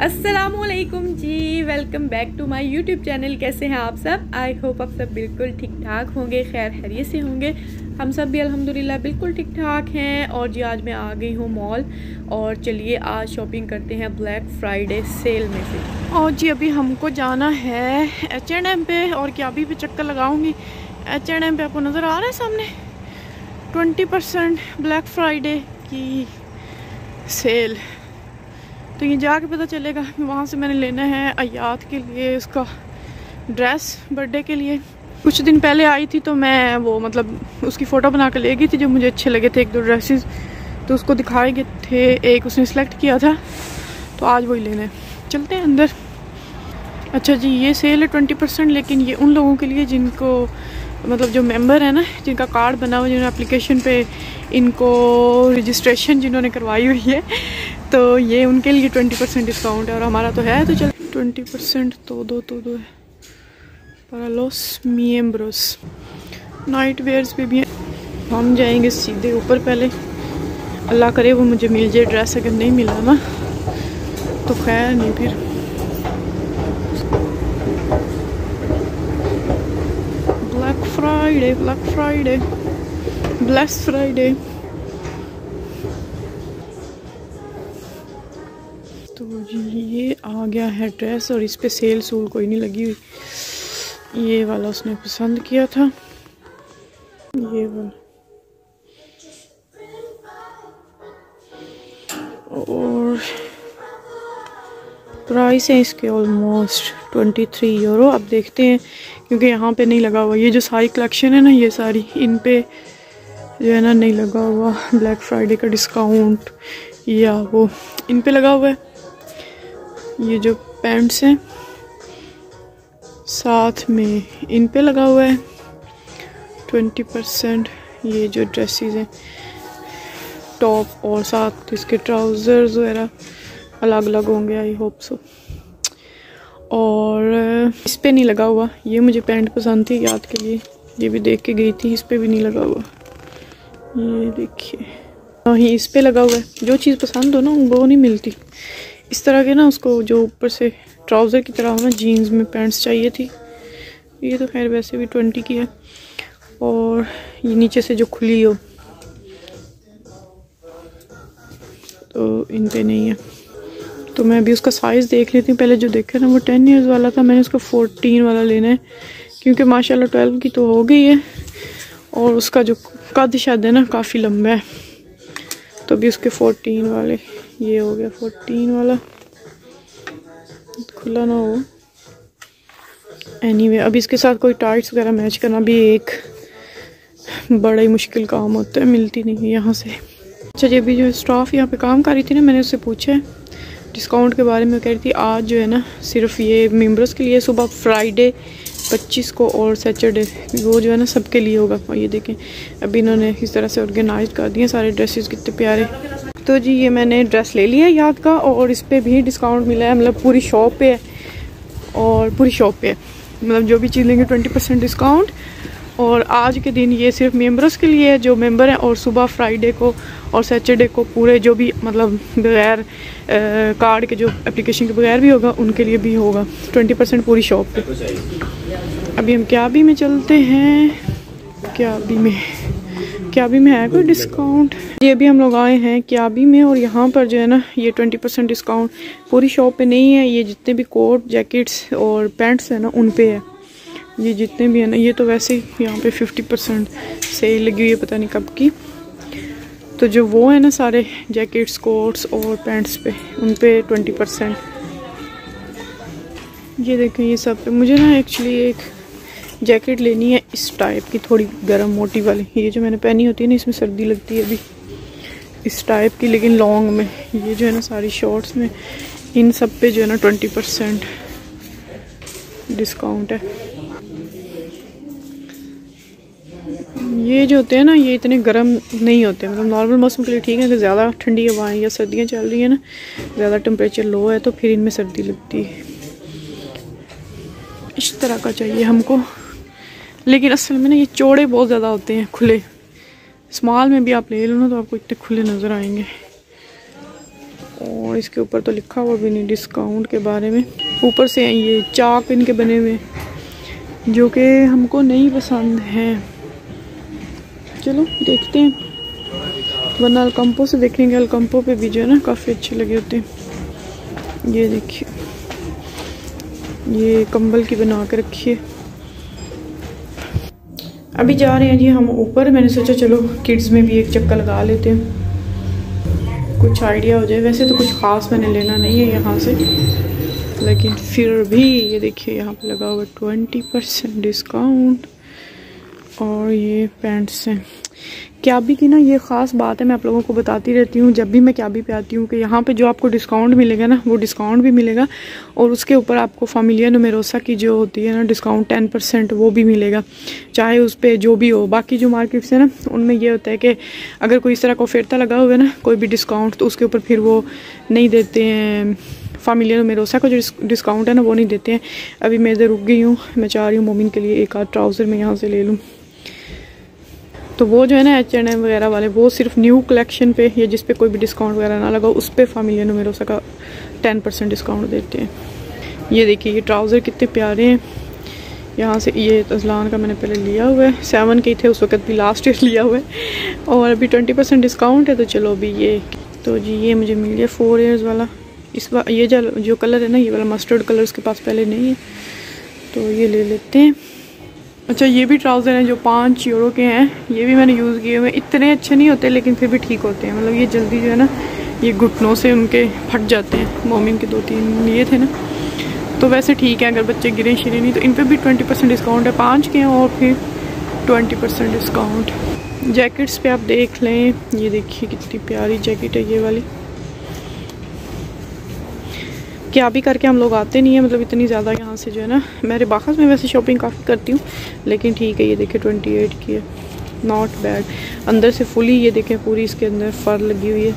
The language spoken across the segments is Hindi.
असलकुम जी welcome back to my YouTube channel कैसे हैं आप सब? आई होप आप सब बिल्कुल ठीक ठाक होंगे, खैर खैरियत से होंगे। हम सब भी अल्हम्दुलिल्लाह बिल्कुल ठीक ठाक हैं। और जी, आज मैं आ गई हूँ मॉल और चलिए, आज शॉपिंग करते हैं ब्लैक फ्राइडे सेल में से। और जी, अभी हमको जाना है एच एंड एम पे। और क्या, अभी भी चक्कर लगाऊँगी। एच एंड एम पे आपको नज़र आ रहा है सामने? ट्वेंटी परसेंट ब्लैक फ्राइडे की सेल तो ये जाके पता चलेगा वहाँ से मैंने लेना है अयात के लिए उसका ड्रेस बर्थडे के लिए। कुछ दिन पहले आई थी तो मैं वो मतलब उसकी फ़ोटो बना कर ले गई थी जो मुझे अच्छे लगे थे एक दो ड्रेसेस तो उसको दिखाए गए थे, एक उसने सेलेक्ट किया था। तो आज वही लेना है। चलते हैं अंदर। अच्छा जी, ये सेल है ट्वेंटी परसेंट लेकिन ये उन लोगों के लिए जिनको मतलब जो मेंबर है ना, जिनका कार्ड बना हुआ, जिन्होंने एप्लीकेशन पे इनको रजिस्ट्रेशन जिन्होंने करवाई हुई है तो ये उनके लिए ट्वेंटी परसेंट डिस्काउंट है और हमारा तो है तो चल। ट्वेंटी परसेंट तो दो तो दो है। पारालोस मियम्ब्रोस नाइट वेयर्स पे भी हैं। हम जाएँगे सीधे ऊपर पहले। अल्लाह करे वो मुझे मिल जाए ड्रेस अगर नहीं मिला ना तो खैर नहीं फिर। Black Friday black Friday black Friday ये आ गया है ड्रेस और इस पे सेल सूल कोई नहीं लगी हुई। ये वाला उसने पसंद किया था। ये वाला। और प्राइस है इसके ऑलमोस्ट ट्वेंटी थ्री यूरो अब देखते हैं, क्योंकि यहाँ पे नहीं लगा हुआ। ये जो सारी कलेक्शन है ना, ये सारी, इन पे जो है ना, नहीं लगा हुआ। ब्लैक फ्राइडे का डिस्काउंट या वो, इन पे लगा हुआ है। ये जो पैंट्स हैं, साथ में इन पे लगा हुआ है। ट्वेंटी परसेंट ये जो ड्रेसेस हैं टॉप और साथ इसके ट्राउज़र्स वगैरह अलग अलग होंगे आई होप सो और इस पे नहीं लगा हुआ। ये मुझे पैंट पसंद थी, याद के लिए। ये भी देख के गई थी, इस पे भी नहीं लगा हुआ। ये देखिए। हाँ इस पे लगा हुआ है। जो चीज़ पसंद हो ना, वो नहीं मिलती। इस तरह के ना उसको जो ऊपर से ट्राउज़र की तरह हो ना जीन्स में पैंट्स चाहिए थी। ये तो खैर वैसे भी ट्वेंटी की है। और ये नीचे से जो खुली हो तो इन पे नहीं है। तो मैं अभी उसका साइज़ देख लेती हूँ। पहले जो देखा ना, वो टेन ईयर्स वाला था। मैंने उसको फोर्टीन वाला लेना है। क्योंकि माशाल्लाह ट्वेल्व की तो हो गई है। और उसका जो कद शायद है ना, काफ़ी लंबा है। तो अभी उसके फोर्टीन वाले। ये हो गया फोर्टीन वाला। खुला ना हो। एनीवे अब इसके साथ कोई टाइट्स वगैरह मैच करना भी एक बड़ा ही मुश्किल काम होता है, मिलती नहीं है यहाँ से। अच्छा जी अभी जो स्टाफ यहाँ पे काम कर रही थी ना, मैंने उससे पूछा है। डिस्काउंट के बारे में कह रही थी, आज जो है ना, सिर्फ़ ये मेंबर्स के लिए सुबह फ्राइडे पच्चीस को और सैटरडे वो जो है ना, सबके लिए होगा। ये देखें, अभी इन्होंने इस तरह से ऑर्गेनाइज कर दिए सारे ड्रेसेस कितने प्यारे। तो जी ये मैंने ड्रेस ले लिया है याद का और इस पर भी डिस्काउंट मिला है मतलब पूरी शॉप पे है। और पूरी शॉप पे है। मतलब जो भी चीज़ लेंगे ट्वेंटी परसेंट डिस्काउंट और आज के दिन ये सिर्फ़ मेंबर्स के लिए है जो मेंबर हैं और सुबह फ्राइडे को और सैटरडे को पूरे जो भी मतलब बगैर कार्ड के जो एप्लीकेशन के बगैर भी होगा उनके लिए भी होगा। ट्वेंटी परसेंट पूरी शॉप पे। अभी हम क्या भी में चलते हैं? क्या भी में? क्या भी में है कोई डिस्काउंट ये भी हम लोग आए हैं क्या भी में और यहाँ पर जो है ना, ये ट्वेंटी परसेंट डिस्काउंट पूरी शॉप पे नहीं है। ये जितने भी कोट जैकेट्स और पैंट्स हैं ना, उन पे है। ये जितने भी है ना, ये तो वैसे ही यहाँ पे फिफ्टी परसेंट सेल लगी हुई है, पता नहीं कब की। तो जो वो है ना सारे जैकेट्स कोट्स और पैंट्स पे, उन पे ट्वेंटी परसेंट ये देखें, ये सब पे। मुझे ना एक्चुअली एक जैकेट लेनी है इस टाइप की, थोड़ी गर्म मोटी वाली। ये जो मैंने पहनी होती है ना, इसमें सर्दी लगती है अभी। इस टाइप की, लेकिन लॉन्ग में। ये जो है ना, सारी शॉर्ट्स में, इन सब पे जो है ना, ट्वेंटी परसेंट डिस्काउंट है। ये जो होते हैं ना, ये इतने गर्म नहीं होते। मतलब नॉर्मल मौसम के लिए ठीक है, अगर ज़्यादा ठंडी हवाएँ या सर्दियाँ चल रही हैं ना, ज़्यादा टेम्परेचर लो है तो फिर इनमें सर्दी लगती है। इस तरह का चाहिए हमको। लेकिन असल में ना ये चौड़े बहुत ज़्यादा होते हैं खुले। स्मॉल में भी आप ले लो ना तो आपको इतने खुले नज़र आएँगे। और इसके ऊपर तो लिखा हुआ भी नहीं डिस्काउंट के बारे में। ऊपर से ये चाक इनके बने हुए, जो कि हमको नहीं पसंद हैं। चलो, देखते हैं। वरना अलकम्पो से देखेंगे अलकम्पो पे भी जो है ना काफ़ी अच्छे लगे होते हैं। ये देखिए, ये कंबल की बना के रखिए अभी जा रहे हैं जी, हम ऊपर। मैंने सोचा चलो किड्स में भी एक चक्कर लगा लेते हैं। कुछ आइडिया हो जाए। वैसे तो कुछ ख़ास मैंने लेना नहीं है यहाँ से। लेकिन फिर भी ये देखिए, यहाँ पे लगा हुआ ट्वेंटी परसेंट डिस्काउंट और ये पैंट्स हैं। क्याबी की ना, ये ख़ास बात है, मैं आप लोगों को बताती रहती हूँ, जब भी मैं क्याबी पे आती हूँ कि यहाँ पे जो आपको डिस्काउंट मिलेगा ना, वो डिस्काउंट भी मिलेगा और उसके ऊपर आपको फामिलिया नुमेरोसा की जो होती है ना डिस्काउंट टेन परसेंट वो भी मिलेगा। चाहे उस पर जो भी हो, बाकी जो मार्केट्स है ना, उनमें ये होता है कि अगर कोई इस तरह का फेरता लगा हुआ है ना, कोई भी डिस्काउंट तो उसके ऊपर फिर वो नहीं देते हैं। फामिलिया मेरोसा का जो डिस्काउंट है ना, वो नहीं देते हैं। अभी मैं इधर रुक गई हूँ, मैं चाह रही हूँ मोमिन के लिए एक आध ट्राउज़र मैं यहाँ से ले लूँ। तो वो जो है ना एच एंड एम वगैरह वाले, वो सिर्फ़ न्यू कलेक्शन पे या जिस पे कोई भी डिस्काउंट वगैरह ना लगा उस पर फामिलिया नुमेरोसा का टेन परसेंट डिस्काउंट देते हैं। ये देखिए, ये ट्राउज़र कितने प्यारे हैं। यहाँ से ये अजलान का मैंने पहले लिया हुआ है। सेवन के थे, उस वक्त भी लास्ट ईयर लिया हुआ है। और अभी ट्वेंटी परसेंट डिस्काउंट है तो चलो अभी ये तो जी ये मुझे मिल गया फोर ईयर्स वाला। इस बार ये जो जो कलर है ना, ये वाला मस्टर्ड कलर उसके पास पहले नहीं है। तो ये ले लेते हैं। अच्छा ये भी ट्राउज़र हैं जो पाँच यूरो के हैं। ये भी मैंने यूज़ किए हुए इतने अच्छे नहीं होते, लेकिन फिर भी ठीक होते हैं। मतलब ये जल्दी जो है ना, ये घुटनों से उनके फट जाते हैं। मोमिन के दो तीन लिए थे ना। तो वैसे ठीक है, अगर बच्चे गिरे, शिरे नहीं तो इन पर भी ट्वेंटी परसेंट डिस्काउंट है पाँच के हैं और फिर ट्वेंटी परसेंट डिस्काउंट। जैकेट्स पे आप देख लें। ये देखिए कितनी प्यारी जैकेट है ये वाली। क्या भी करके हम लोग आते नहीं हैं मतलब इतनी ज़्यादा यहाँ से जो है ना मेरे बाखस में वैसे शॉपिंग काफ़ी करती हूँ, लेकिन ठीक है, ये देखें ट्वेंटी एट की है। नॉट बैड अंदर से फुली ये देखें, पूरी इसके अंदर फर लगी हुई है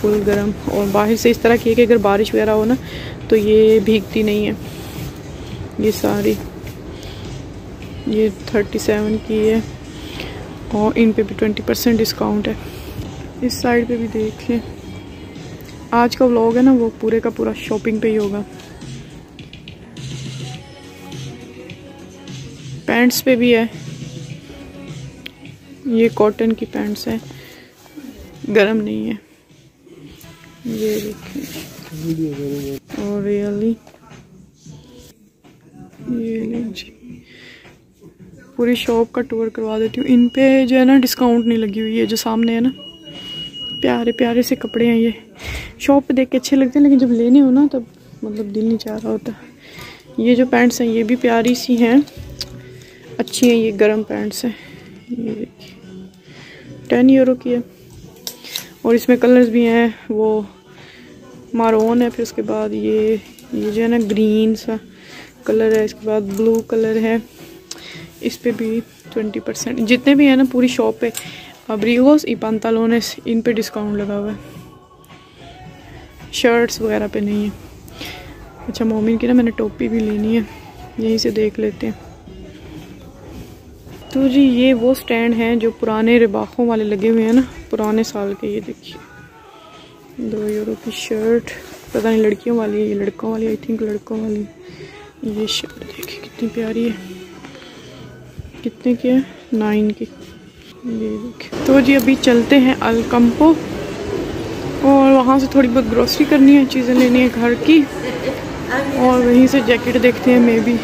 फुल गर्म। और बाहर से इस तरह की है कि अगर बारिश वगैरह हो ना तो ये भीगती नहीं है। ये सारी, ये थर्टी सेवन की है, और इन पे भी ट्वेंटी परसेंट डिस्काउंट है। इस साइड पे भी देख लें। आज का व्लॉग है ना, वो पूरे का पूरा शॉपिंग पे ही होगा। पैंट्स पे भी है। ये कॉटन की पैंट्स है। गरम नहीं है। ये देखें और रियली ये लीजिए पूरी शॉप का टूर करवा देती हूँ। इन पे जो है ना डिस्काउंट नहीं लगी हुई है, जो सामने है ना। प्यारे प्यारे से कपड़े हैं ये। शॉप पे देख के अच्छे लगते हैं, लेकिन जब लेने हो ना, तब मतलब दिल नहीं चाह रहा होता। ये जो पैंट्स हैं, ये भी प्यारी सी हैं। अच्छी हैं, ये गर्म पैंट्स हैं। ये देखिए टेन यूरो की है। और इसमें कलर्स भी हैं, वो मारोन है, फिर उसके बाद ये ये जो है ना ग्रीन सा कलर है, इसके बाद ब्लू कलर है। इस पर भी ट्वेंटी परसेंट जितने भी हैं ना, पूरी शॉप पे। अब अब्रीगोस ई पंतालोनेस इन पे डिस्काउंट लगा हुआ है। शर्ट्स वगैरह पे नहीं है। अच्छा मोमिन की ना मैंने टोपी भी लेनी है। यहीं से देख लेते हैं। तो जी, ये वो स्टैंड हैं जो पुराने रिबाखों वाले लगे हुए हैं ना, पुराने साल के, ये देखिए। दो यूरो की शर्ट पता नहीं लड़कियों वाली है ये लड़कों वाली आई थिंक लड़कों वाली। ये शर्ट देखिए, कितनी प्यारी है। कितने की है? नाइन की। ये देखिए। तो जी, अभी चलते हैं अलकम्पो और वहाँ से थोड़ी बहुत ग्रोसरी करनी है, चीज़ें लेनी है घर की। और वहीं से जैकेट देखते हैं मे भी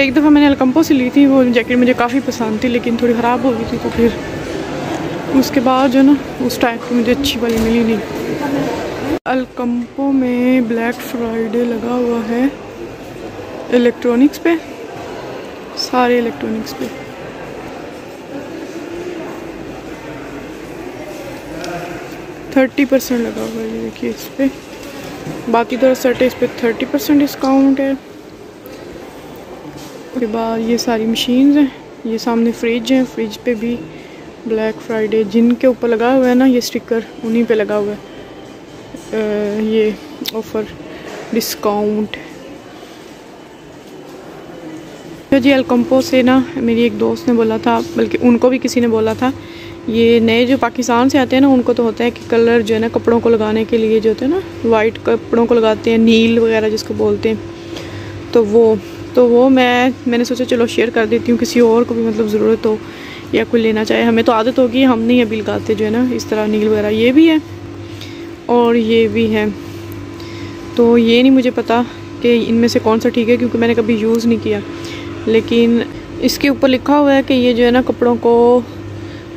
एक दफ़ा मैंने अलकम्पो से ली थी, वो जैकेट मुझे काफ़ी पसंद थी, लेकिन थोड़ी ख़राब हो गई थी तो फिर उसके बाद जो ना, उस टाइप की मुझे अच्छी वाली मिली नहीं। अलकम्पो में ब्लैक फ्राइडे लगा हुआ है इलेक्ट्रॉनिक्स पे, सारे इलेक्ट्रॉनिक्स पे। थर्टी परसेंट लगा हुआ है देखिए इस पर बाकी तो सेट है, इस पर थर्टी परसेंट डिस्काउंट है। उसके बाद ये सारी मशीन्स हैं, ये सामने फ्रिज हैं फ्रिज पे भी ब्लैक फ्राइडे जिनके ऊपर लगा हुआ है ना, ये स्टिकर उन्हीं पे लगा हुआ है। ये ऑफ़र डिस्काउंट तो जी एलकम्पो से ना मेरी एक दोस्त ने बोला था, बल्कि उनको भी किसी ने बोला था ये नए जो पाकिस्तान से आते हैं ना, उनको तो होता है कि कलर जो है ना कपड़ों को लगाने के लिए जो होते हैं ना वाइट कपड़ों को लगाते हैं, नील वगैरह जिसको बोलते हैं। तो वो तो वो मैं, मैंने सोचा चलो शेयर कर देती हूँ, किसी और को भी मतलब ज़रूरत हो या कोई लेना चाहे। हमें तो आदत होगी, हम नहीं अभी लगाते जो है ना, इस तरह नील वगैरह। ये भी है और ये भी है। तो ये नहीं मुझे पता कि इनमें से कौन सा ठीक है, क्योंकि मैंने कभी यूज़ नहीं किया। लेकिन इसके ऊपर लिखा हुआ है कि ये जो है ना कपड़ों को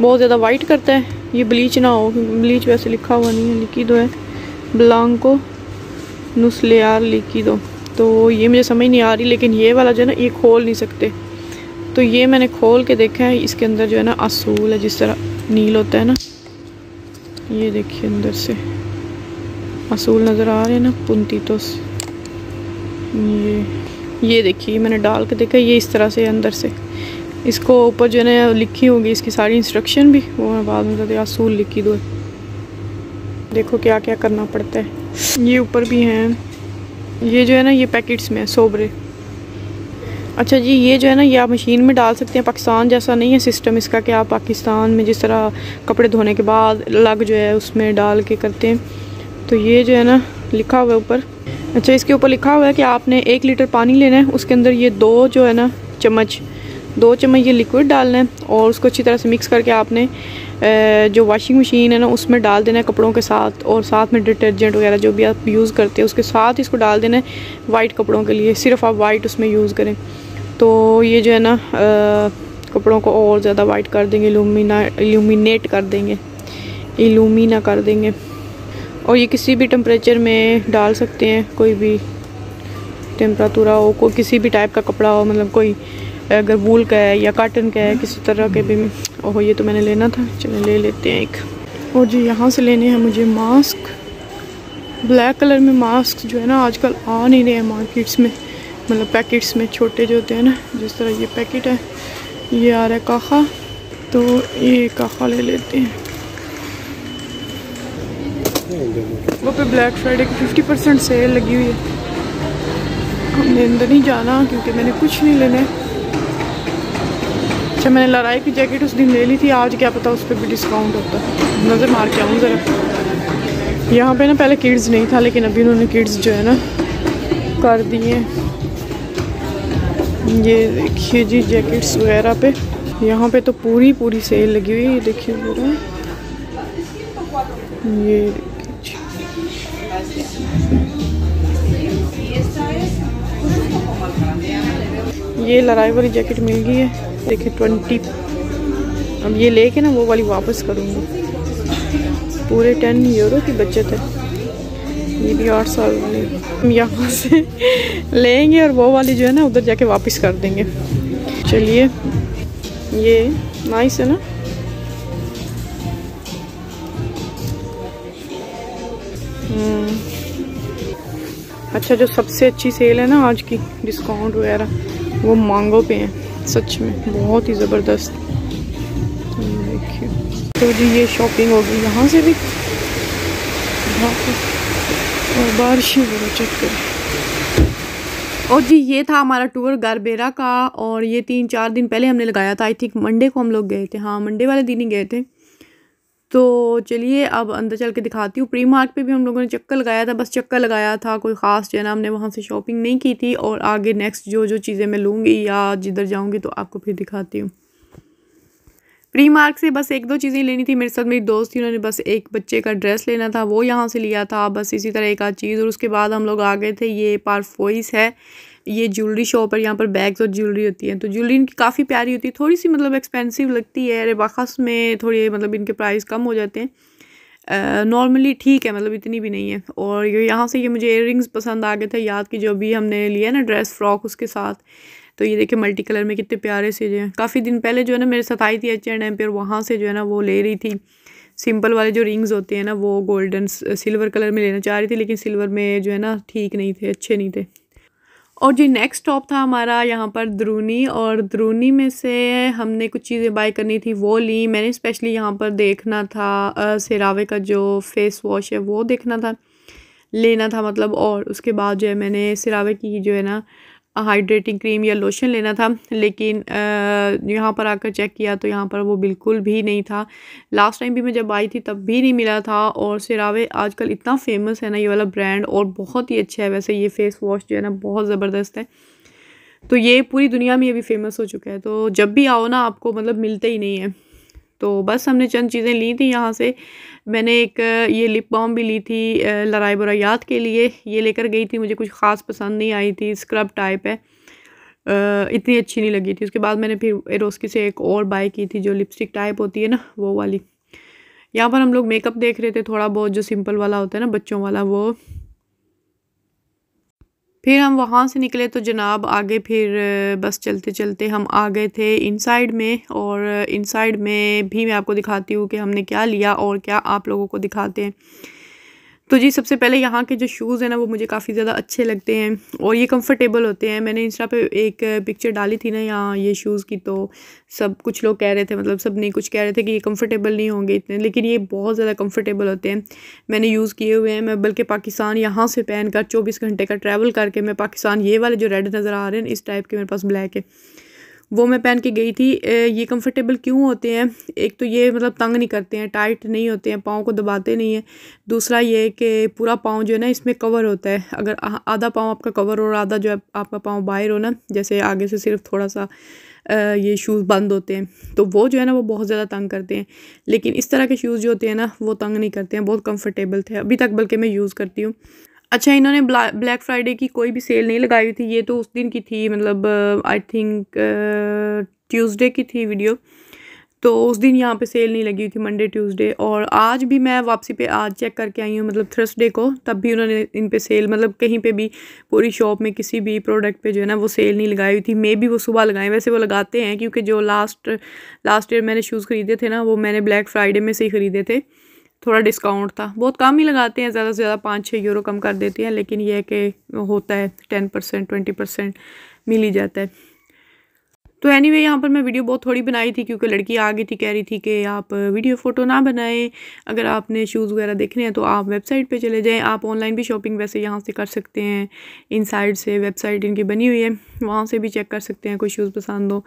बहुत ज़्यादा वाइट करता है। ये ब्लीच ना हो ब्लीच वैसे लिखा हुआ नहीं है, लिखी दो है। ब्लांको नुस्लियार दो। तो ये मुझे समझ नहीं आ रही, लेकिन ये वाला जो है ना, ये खोल नहीं सकते। तो ये मैंने खोल के देखा है, इसके अंदर जो है ना असूल है, जिस तरह नील होता है ना। ये देखिए अंदर से। असूल नज़र आ रहे हैं ना, पुंतीतोस। ये ये देखिए मैंने डाल के देखा, ये इस तरह से अंदर से। इसको ऊपर जो है ना, लिखी होगी, इसकी सारी इंस्ट्रक्शन भी, वो मैं बाद में तो असूल लिखी दो। देखो क्या क्या करना पड़ता है। ये ऊपर भी हैं। ये जो है ना, ये पैकेट्स में है, सोबरे। अच्छा जी, ये जो है ना, ये आप मशीन में डाल सकते हैं, पाकिस्तान जैसा नहीं है सिस्टम इसका कि आप पाकिस्तान में जिस तरह कपड़े धोने के बाद अलग जो है, उसमें डाल के करते हैं। तो ये जो है ना, लिखा हुआ है ऊपर। अच्छा इसके ऊपर लिखा हुआ है कि आपने एक लीटर पानी लेना है, उसके अंदर ये दो जो है ना, चम्मच दो चम्मच ये लिक्विड डालना है और उसको अच्छी तरह से मिक्स करके आपने जो वॉशिंग मशीन है ना, उसमें डाल देना है कपड़ों के साथ और साथ में डिटर्जेंट वगैरह जो भी आप यूज़ करते हैं, उसके साथ इसको डाल देना है वाइट कपड़ों के लिए। सिर्फ़ आप वाइट उसमें यूज़ करें। तो ये जो है ना कपड़ों को और ज़्यादा वाइट कर देंगे इलूमिना इल्यूमिनेट कर देंगे इलूमिना कर देंगे। और ये किसी भी टेम्परेचर में डाल सकते हैं, कोई भी टेम्परेचर हो, कोई किसी भी टाइप का कपड़ा हो मतलब कोई अगर वूल का है या काटन का है, किसी तरह के भी ओह, ये तो मैंने लेना था। चलो, ले लेते हैं एक। और जी, यहाँ से लेने हैं मुझे मास्क ब्लैक कलर में मास्क जो है ना, आजकल आ नहीं रहे हैं मार्केट्स में। मतलब पैकेट्स में छोटे जो होते हैं ना, जिस तरह ये पैकेट है, ये आ रहा है काखा। तो ये काखा ले लेते हैं। वो पे ब्लैक फ्राइडे की फिफ्टी परसेंट सेल लगी हुई है। हमने अंदर नहीं जाना, क्योंकि मैंने कुछ नहीं लेना अच्छा मैंने लड़ाई की जैकेट उस दिन ले ली थी, आज क्या पता उस पर भी डिस्काउंट होता। नज़र मार के आऊँ ज़रा। यहाँ पे ना पहले किड्स नहीं था, लेकिन अभी उन्होंने किड्स जो है ना कर दिए। ये देखिए जी जैकेट्स वगैरह पे। यहाँ पे तो पूरी पूरी सेल लगी हुई है देखिए ज़रा ये ये लड़ाई वाली जैकेट मिल गई है। देखिए ट्वेंटी अब ये लेके ना वो वाली वापस करूँगी। पूरे टेन यूरो की बचत है। ये भी आठ साल वाली हम यहाँ से लेंगे और वो वाली जो है ना, उधर जाके वापस कर देंगे। चलिए, ये नाइस है ना? हम्म। अच्छा जो सबसे अच्छी सेल है ना आज की डिस्काउंट वगैरह, वो मांगो पे हैं। सच में। बहुत ही ज़बरदस्त। देखिए। तो जी, ये शॉपिंग होगी यहाँ से भी। और बारिश ही चेक करें। और जी, ये था हमारा टूर गारबेरा का। और ये तीन चार दिन पहले हमने लगाया था। आई थिंक मंडे को हम लोग गए थे। हाँ मंडे वाले दिन ही गए थे। तो चलिए अब अंदर चल के दिखाती हूँ। प्री मार्क पे भी हम लोगों ने चक्कर लगाया था, बस चक्कर लगाया था, कोई ख़ास जो है ना हमने वहाँ से शॉपिंग नहीं की थी और आगे नेक्स्ट जो जो चीज़ें मैं लूँगी या जिधर जाऊँगी तो आपको फिर दिखाती हूँ। प्री मार्क से बस एक दो चीज़ें लेनी थी मेरे साथ, मेरी दोस्त थी, उन्होंने बस एक बच्चे का ड्रेस लेना था, वो यहाँ से लिया था, बस इसी तरह एक आध चीज़ और उसके बाद हम लोग आ गए थे, ये पारफोइस है। ये ज्वेलरी शॉप है, यहाँ पर बैग्स और ज्वेलरी होती है। तो ज्वेलरी इनकी काफ़ी प्यारी होती है थोड़ी सी मतलब एक्सपेंसिव लगती है रेबाखस में थोड़ी मतलब इनके प्राइस कम हो जाते हैं। नॉर्मली ठीक है मतलब इतनी भी नहीं है। और ये यहाँ से ये मुझे इयर पसंद आ गए थे, याद की जो अभी हमने लिया ना ड्रेस फ्रॉक उसके साथ। तो ये देखिए मल्टी कलर में कितने प्यारे से जो है। काफ़ी दिन पहले जो है ना, मेरे साथ आई थी एच एंड एम पे वहाँ से जो है ना, वो ले रही थी। सिंपल वाले जो रिंग्स होते हैं ना, वो गोल्डन सिल्वर कलर में लेना चाह रही थी, लेकिन सिल्वर में जो है ना, ठीक नहीं थे, अच्छे नहीं थे। और जी नेक्स्ट स्टॉप था हमारा यहाँ पर द्रूनी और द्रूनी में से हमने कुछ चीज़ें बाय करनी थी, वो ली। मैंने स्पेशली यहाँ पर देखना था सिरावे का जो फेस वॉश है वो देखना था, लेना था मतलब और उसके बाद जो है मैंने सिरावे की जो है ना हाइड्रेटिंग क्रीम या लोशन लेना था, लेकिन यहाँ पर आकर चेक किया तो यहाँ पर वो बिल्कुल भी नहीं था। लास्ट टाइम भी मैं जब आई थी तब भी नहीं मिला था और सिरावे आजकल इतना फ़ेमस है ना ये वाला ब्रांड और बहुत ही अच्छा है। वैसे ये फेस वॉश जो है ना बहुत ज़बरदस्त है। तो ये पूरी दुनिया में अभी फ़ेमस हो चुका है। तो जब भी आओ ना आपको मतलब मिलते ही नहीं है। तो बस हमने चंद चीज़ें ली थी यहाँ से। मैंने एक, ये लिप बाम भी ली थी लड़ाई बुरायात के लिए। ये लेकर गई थी, मुझे कुछ ख़ास पसंद नहीं आई थी स्क्रब टाइप है। इतनी अच्छी नहीं लगी थी। उसके बाद मैंने फिर एरोस्की से एक और बाय की थी, जो लिपस्टिक टाइप होती है ना, वो वाली। यहाँ पर हम लोग मेकअप देख रहे थे, थोड़ा बहुत जो सिंपल वाला होता है ना, बच्चों वाला, वो। फिर हम वहाँ से निकले तो जनाब आगे फिर, बस चलते चलते हम आ गए थे इनसाइड में और इनसाइड में भी मैं आपको दिखाती हूँ कि हमने क्या लिया और क्या आप लोगों को दिखाते हैं। तो जी, सबसे पहले यहाँ के जो शूज़ हैं ना, वो मुझे काफ़ी ज़्यादा अच्छे लगते हैं और ये कंफर्टेबल होते हैं। मैंने इंस्टा पे एक पिक्चर डाली थी ना यहाँ ये शूज़ की तो सब कुछ लोग कह रहे थे मतलब सब नहीं कुछ कह रहे थे कि ये कंफर्टेबल नहीं होंगे इतने, लेकिन ये बहुत ज़्यादा कंफर्टेबल होते हैं। मैंने यूज़ किए हुए हैं, मैं बल्कि पाकिस्तान यहाँ से पहन कर चौबीस घंटे का ट्रैवल करके मैं पाकिस्तान ये वाले जो रेड नज़र आ रहे हैं, इस टाइप के मेरे पास ब्लैक है। वो मैं पहन के गई थी ये कंफर्टेबल क्यों होते हैं? एक तो ये मतलब तंग नहीं करते हैं टाइट नहीं होते हैं, पाँव को दबाते नहीं हैं। दूसरा ये कि पूरा पाँव जो है ना इसमें कवर होता है। अगर आधा पाँव आपका कवर और आधा जो है आपका पाँव बाहर हो ना, जैसे आगे से सिर्फ़ थोड़ा सा ये शूज़ बंद होते हैं तो वो जो है ना वो बहुत ज़्यादा तंग करते हैं। लेकिन इस तरह के शूज़ जो होते हैं ना, वो तंग नहीं करते हैं, बहुत कंफर्टेबल थे। अभी तक बल्कि मैं यूज़ करती हूँ। अच्छा इन्होंने ब्लैक फ्राइडे की कोई भी सेल नहीं लगाई हुई थी, ये तो उस दिन की थी मतलब आई थिंक ट्यूसडे की थी वीडियो तो उस दिन यहाँ पे सेल नहीं लगी हुई थी मंडे ट्यूसडे और आज भी मैं वापसी पे आज चेक करके आई हूँ मतलब थर्सडे को, तब भी उन्होंने इन पे सेल मतलब कहीं पे भी पूरी शॉप में किसी भी प्रोडक्ट पे जो है ना, वो सेल नहीं लगाई हुई थी। मे भी वो सुबह लगाए, वैसे वो लगाते हैं, क्योंकि जो लास्ट लास्ट ईयर मैंने शूज़ ख़रीदे थे ना, वो मैंने ब्लैक फ्राइडे में से ही ख़रीदे थे। थोड़ा डिस्काउंट था। बहुत कम ही लगाते हैं, ज़्यादा से ज़्यादा पाँच छः यूरो कम कर देते हैं, लेकिन यह है कि होता है टेन परसेंट ट्वेंटी परसेंट मिल ही जाता है। तो एनी वे यहाँ पर मैं वीडियो बहुत थोड़ी बनाई थी, क्योंकि लड़की आ गई थी, कह रही थी कि आप वीडियो फ़ोटो ना बनाएँ। अगर आपने शूज़ वगैरह देखने हैं तो आप वेबसाइट पे चले जाएँ। आप ऑनलाइन भी शॉपिंग वैसे यहाँ से कर सकते हैं। इन साइड से वेबसाइट इनकी बनी हुई है। वहाँ से भी चेक कर सकते हैं, कोई शूज़ पसंद हो।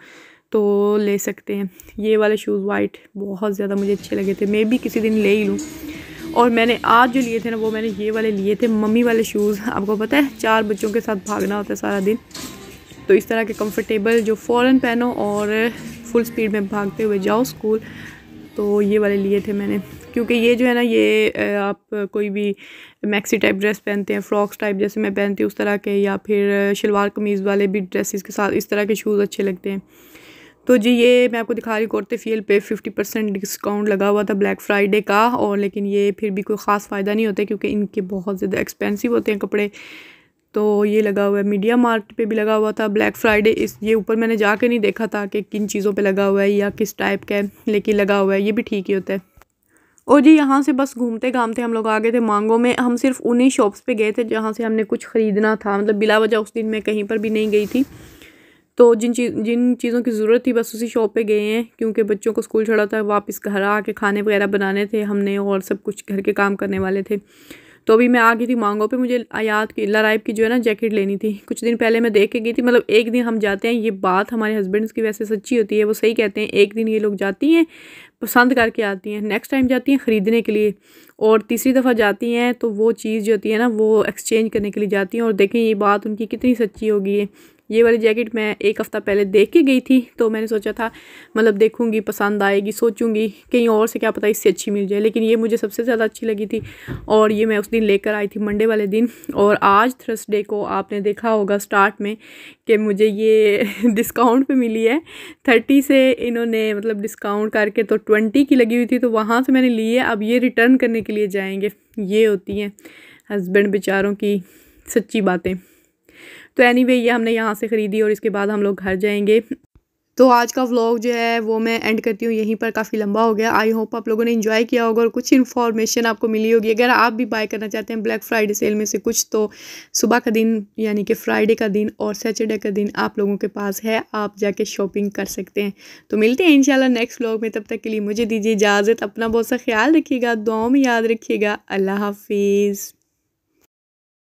तो ले सकते हैं। ये वाले शूज़ वाइट बहुत ज़्यादा मुझे अच्छे लगे थे। मैं भी किसी दिन ले ही लूँ। और मैंने आज जो लिए थे ना, वो मैंने ये वाले लिए थे, मम्मी वाले शूज़ आपको पता है, चार बच्चों के साथ भागना होता है सारा दिन। तो इस तरह के कंफर्टेबल जो फ़ौरन पहनो और फुल स्पीड में भागते हुए जाओ स्कूल तो ये वाले लिए थे मैंने। क्योंकि ये जो है ना, ये आप कोई भी मैक्सी टाइप ड्रेस पहनते हैं फ्रॉक्स टाइप जैसे मैं पहनती हूँ, उस तरह के, या फिर शलवार कमीज़ वाले भी ड्रेसेस के साथ, इस तरह के शूज़ अच्छे लगते हैं। तो जी, ये मैं आपको दिखा रही कुर्ते फील पे फिफ्टी परसेंट डिस्काउंट लगा हुआ था ब्लैक फ्राइडे का और लेकिन ये फिर भी कोई ख़ास फ़ायदा नहीं होता क्योंकि इनके बहुत ज़्यादा एक्सपेंसिव होते हैं कपड़े। तो ये लगा हुआ है मीडिया मार्ट पे भी लगा हुआ था ब्लैक फ्राइडे इस, ये ऊपर मैंने जा जाके नहीं देखा था कि किन चीज़ों पे लगा हुआ है या किस टाइप का है, लेकिन लगा हुआ है, ये भी ठीक ही होता है। और जी, यहाँ से बस घूमते घामते हम लोग आ गए थे मांगो में। हम सिर्फ़ उन्हीं शॉप्स पे गए थे जहाँ से हमने कुछ ख़रीदना था। मतलब बिला वजह उस दिन मैं कहीं पर भी नहीं गई थी। तो जिन चीज़ जिन चीज़ों की ज़रूरत थी बस उसी शॉप पे गए हैं, क्योंकि बच्चों को स्कूल छोड़ा था, वापस घर आके खाने वगैरह बनाने थे हमने और सब कुछ घर के काम करने वाले थे। तो अभी मैं आ गई थी मांगो पे, मुझे आयात की लराइब की जो है ना जैकेट लेनी थी। कुछ दिन पहले मैं देख के गई थी मतलब एक दिन हम जाते हैं, ये बात हमारे हस्बैंड्स की वैसे सच्ची होती है, वो सही कहते हैं, एक दिन ये लोग जाती हैं, पसंद करके आती हैं नेक्स्ट टाइम जाती हैं ख़रीदने के लिए, और तीसरी दफ़ा जाती हैं तो वो चीज़ जो होती है ना, वो एक्सचेंज करने के लिए जाती हैं, और देखें ये बात उनकी कितनी सच्ची होगी है ये वाली जैकेट मैं एक हफ़्ता पहले देख के गई थी तो मैंने सोचा था मतलब देखूँगी, पसंद आएगी, सोचूँगी, कहीं और से क्या पता इससे अच्छी मिल जाए, लेकिन ये मुझे सबसे ज़्यादा अच्छी लगी थी, और ये मैं उस दिन लेकर आई थी मंडे वाले दिन, और आज थर्सडे को आपने देखा होगा स्टार्ट में कि मुझे ये डिस्काउंट पे मिली है। थर्टी से इन्होंने मतलब डिस्काउंट करके तो ट्वेंटी की लगी हुई थी तो वहाँ से मैंने ली है, अब ये रिटर्न करने के लिए जाएँगे। ये होती हैं हस्बैंड बेचारों की सच्ची बातें। तो एनी वे ये हमने यहाँ से ख़रीदी और इसके बाद हम लोग घर जाएँगे। तो आज का व्लॉग जो है, वो मैं एंड करती हूँ। यहीं पर काफ़ी लंबा हो गया। आई होप आप लोगों ने इन्जॉय किया होगा और कुछ इन्फॉर्मेशन आपको मिली होगी। अगर आप भी बाय करना चाहते हैं ब्लैक फ्राइडे सेल में से कुछ तो सुबह का दिन, यानी कि फ्राइडे का दिन और सैटरडे का दिन आप लोगों के पास है। आप जाके शॉपिंग कर सकते हैं। तो मिलते हैं इंशाल्लाह नेक्स्ट व्लॉग में। तब तक के लिए मुझे दीजिए इजाज़त। अपना बहुत सा ख्याल रखिएगा, दुआओं में याद रखिएगा। अल्लाह हाफिज़।